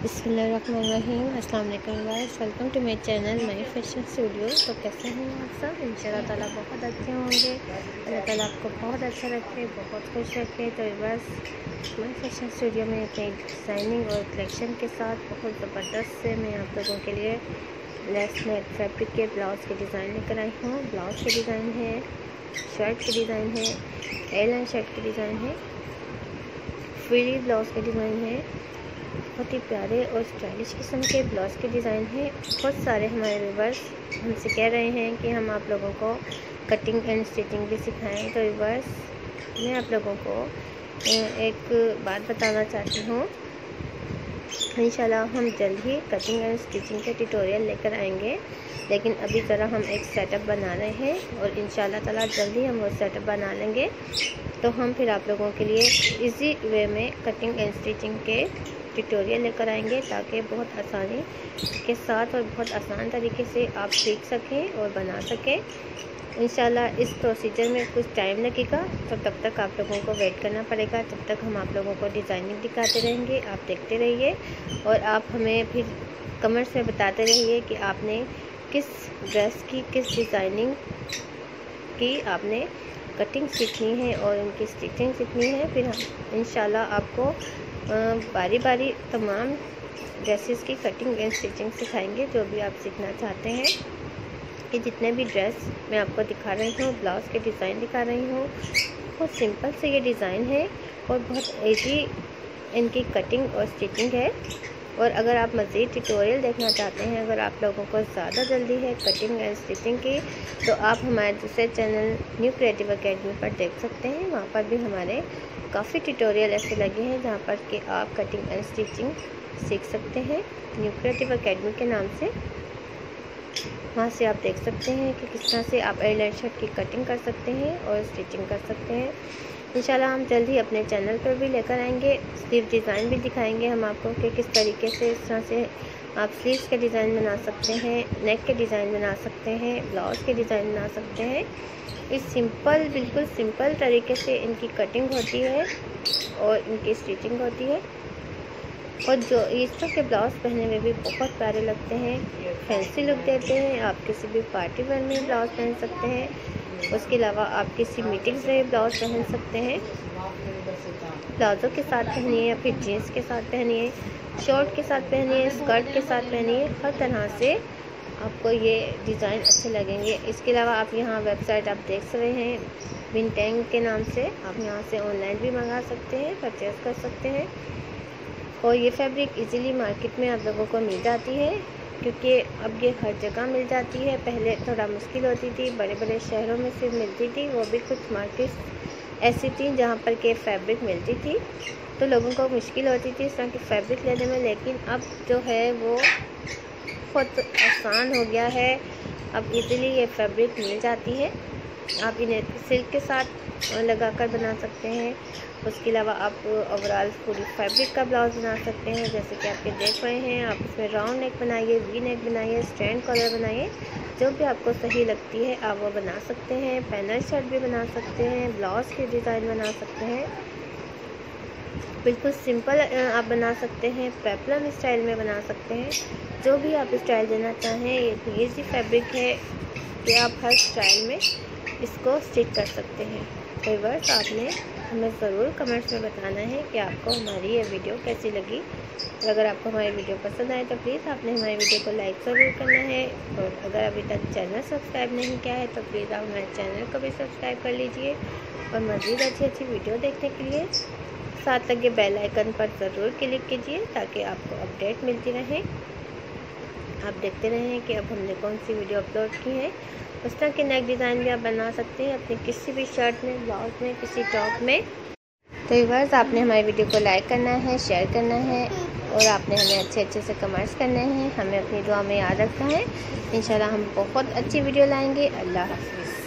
बसमीम अस्सलाम वालेकुम guys, welcome to my channel my fashion studio. तो कैसे हैं आप सब? इन ताला बहुत अच्छे होंगे। अल्लाह ताला आपको बहुत अच्छा रखे, बहुत खुश रखे। तो बस मई फ़ैशन स्टूडियो में अपनी डिज़ाइनिंग और कलेक्शन के साथ बहुत ज़बरदस्त से मैं आप लोगों के लिए लेस नेट फैब्रिक के ब्लाउज़ के डिज़ाइन लेकर आई हूँ। ब्लाउज़ के डिज़ाइन है शर्ट के डिज़ाइन है एल एंड शर्ट के डिज़ाइन है फ्री ब्लाउज़ के डिज़ाइन है। बहुत ही प्यारे और स्टाइलिश किस्म के ब्लाउज़ के डिज़ाइन हैं। बहुत सारे हमारे व्यूवर्स हमसे कह रहे हैं कि हम आप लोगों को कटिंग एंड स्टिचिंग भी सिखाएँ। तो व्यूवर्स, मैं आप लोगों को एक बात बताना चाहती हूँ। इंशाल्लाह हम जल्द ही कटिंग एंड स्टिचिंग के ट्यूटोरियल लेकर आएँगे। लेकिन अभी ज़रा हम एक सेटअप बना रहे हैं और इन ताला ही हम वो सेटअप बना लेंगे। तो हम फिर आप लोगों के लिए इजी वे में कटिंग एंड स्टिचिंग के ट्यूटोरियल लेकर आएँगे ताकि बहुत आसानी के साथ और बहुत आसान तरीके से आप सीख सकें और बना सकें। इन इस प्रोसीजर में कुछ टाइम लगेगा तो तब तक आप लोगों को वेट करना पड़ेगा। तब तक हम आप लोगों को डिज़ाइनिंग दिखाते रहेंगे, आप देखते रहिए और आप हमें फिर कमेंट्स में बताते रहिए कि आपने किस ड्रेस की, किस डिज़ाइनिंग की आपने कटिंग सीखनी है और उनकी स्टिचिंग सीखनी है। फिर हम इन आपको बारी बारी तमाम ड्रेसेस की कटिंग एंड स्टिचिंग सिखाएँगे, जो भी आप सीखना चाहते हैं। कि जितने भी ड्रेस मैं आपको दिखा रही हूँ ब्लाउज़ के डिज़ाइन दिखा रही हूँ, बहुत सिंपल से ये डिज़ाइन है और बहुत ईजी इनकी कटिंग और स्टिचिंग है। और अगर आप मज़ीद ट्यूटोरियल देखना चाहते हैं, अगर आप लोगों को ज़्यादा जल्दी है कटिंग एंड स्टिचिंग की तो आप हमारे दूसरे चैनल न्यू क्रिएटिव अकेडमी पर देख सकते हैं। वहाँ पर भी हमारे काफ़ी ट्यूटोरियल ऐसे लगे हैं जहाँ पर कि आप कटिंग एंड स्टिचिंग सीख सकते हैं। न्यू क्रिएटिव अकेडमी के नाम से। वहाँ से आप देख सकते हैं कि किस तरह से आप एयरलाइन शर्ट की कटिंग कर सकते हैं और स्टिचिंग कर सकते हैं। इंशाल्लाह हम जल्द ही अपने चैनल पर भी लेकर आएँगे। स्लीव डिज़ाइन भी दिखाएँगे हम आपको कि किस तरीके से इस तरह से आप स्लीव्स के डिज़ाइन बना सकते हैं, नेक के डिज़ाइन बना सकते हैं, ब्लाउज़ के डिज़ाइन बना सकते हैं। इस सिंपल, बिल्कुल सिंपल तरीके से इनकी कटिंग होती है और इनकी स्टिचिंग होती है। और जो इस तरह के ब्लाउज़ पहने में भी बहुत प्यारे लगते हैं, फैंसी लुक देते हैं, आप किसी भी पार्टी वेयर में ब्लाउज़ पहन सकते हैं। उसके अलावा आप किसी मीटिंग्स में ब्लाउज़ पहन सकते हैं। प्लाज़ो के साथ पहनिए या फिर जीन्स के साथ पहनिए शॉर्ट के साथ पहनिए स्कर्ट के साथ पहनिए, हर तरह से आपको ये डिज़ाइन अच्छे लगेंगे। इसके अलावा आप यहाँ वेबसाइट आप देख रहे हैं विनटेंग के नाम से आप यहाँ से ऑनलाइन भी मंगा सकते हैं परचेज़ कर सकते हैं। और ये फैब्रिक इजीली मार्केट में आप लोगों को मिल जाती है। क्योंकि अब ये हर जगह मिल जाती है। पहले थोड़ा मुश्किल होती थी बड़े बड़े शहरों में सिर्फ़ मिलती थी, वो भी कुछ मार्केट्स ऐसी थी जहाँ पर के फैब्रिक मिलती थी। तो लोगों को मुश्किल होती थी इस तरह की फैब्रिक लेने में, लेकिन अब जो है वो बहुत आसान हो गया है। अब इजीली ये फैब्रिक मिल जाती है। आप इन्हें सिल्क के साथ लगा कर बना सकते हैं। उसके अलावा आप ओवरऑल पूरी फैब्रिक का ब्लाउज बना सकते हैं, जैसे कि आपके देख रहे हैं। आप इसमें राउंड नेक बनाइए वी नेक बनाइए स्टैंड कॉलर बनाइए। जो भी आपको सही लगती है, आप वो बना सकते हैं। पैनल शर्ट भी बना सकते हैं ब्लाउज़ की डिज़ाइन बना सकते हैं। बिल्कुल सिंपल आप बना सकते हैं पेपलम स्टाइल में बना सकते हैं। जो भी आप स्टाइल देना चाहें, ये सी फैब्रिक है कि आप हर स्टाइल में इसको स्टिच कर सकते हैं। तो वर्स आपने हमें ज़रूर कमेंट्स में बताना है कि आपको हमारी ये वीडियो कैसी लगी। और अगर आपको हमारी वीडियो पसंद आए तो प्लीज़ आपने हमारी वीडियो को लाइक ज़रूर करना है। और अगर अभी तक चैनल सब्सक्राइब नहीं किया है तो प्लीज़ आप हमारे चैनल को भी सब्सक्राइब कर लीजिए। और मज़ीद अच्छी अच्छी वीडियो देखने के लिए साथ लगे बेल आइकन पर ज़रूर क्लिक कीजिए ताकि आपको अपडेट मिलती रहे। आप देखते रहें कि अब हमने कौन सी वीडियो अपलोड की है। उस तरह के नेक डिज़ाइन भी आप बना सकते हैं अपने किसी भी शर्ट में ब्लाउज में, किसी टॉप में। तो वर्स आपने हमारी वीडियो को लाइक करना है शेयर करना है और आपने हमें अच्छे अच्छे से कमेंट्स करने हैं। हमें अपनी दुआ में याद रखना है। इंशाल्लाह हम बहुत अच्छी वीडियो लाएँगे। अल्लाह हाफिज़।